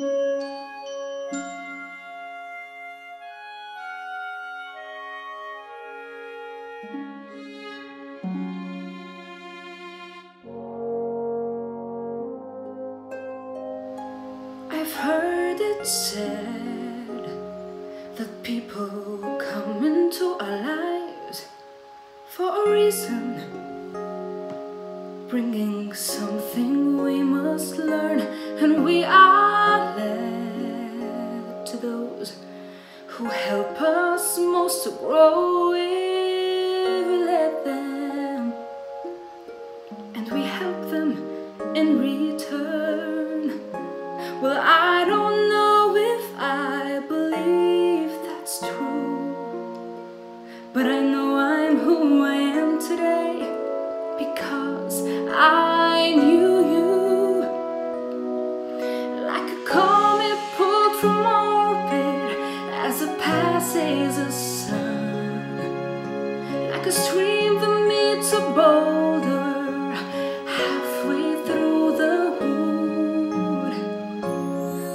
I've heard it said that people come into our lives for a reason, bringing something we must learn, and we are led to those who help us most to grow if we let them, and we help them in return. Well, I don't know if I believe that's true, but I know I'm who I am today because a stream that meets a boulder halfway through the wood.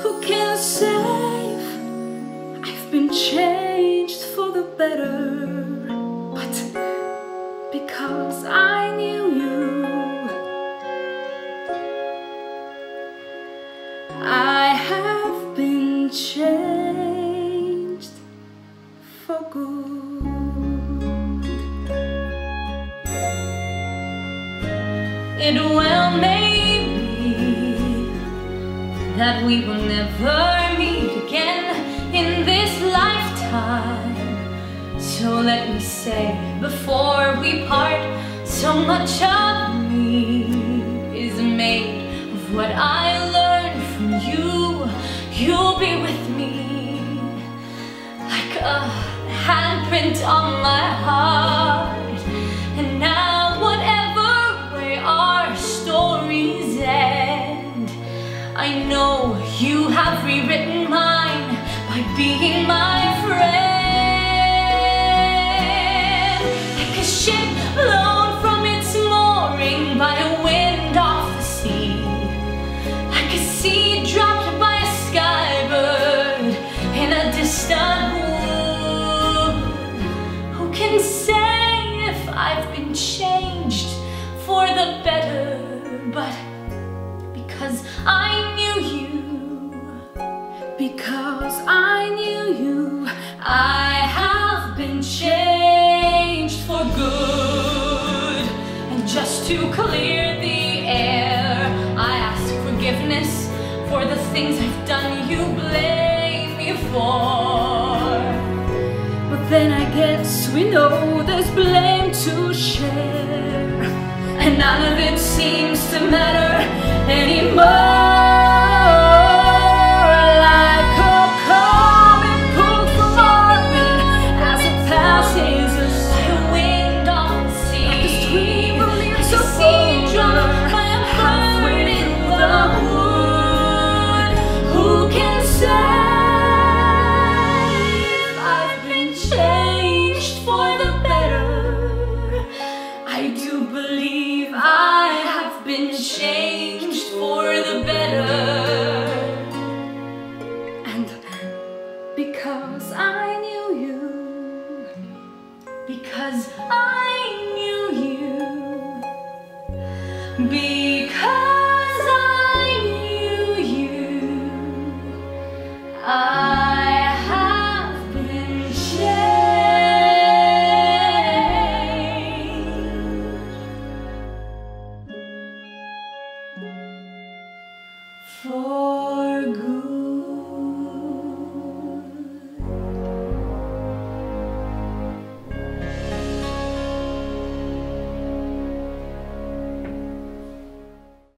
Who can save? I've been changed for the better, but because I knew you, I have been changed It well may be that we will never meet again in this lifetime. So let me say before we part, so much of me is made of what I learned from you. You'll be with me like a handprint on my I know you have rewritten mine by being my friend. Like a ship blown from its mooring by a wind off the sea. Like a seed dropped by a skybird in a distant wood. Who can say if I've been changed for the better? But because I knew you, because I knew you, I have been changed for good. And just to clear the air, I ask forgiveness for the things I've done you blame me for. But then I guess we know there's blame to share, and none of it seems to matter because I knew you, I have been changed for.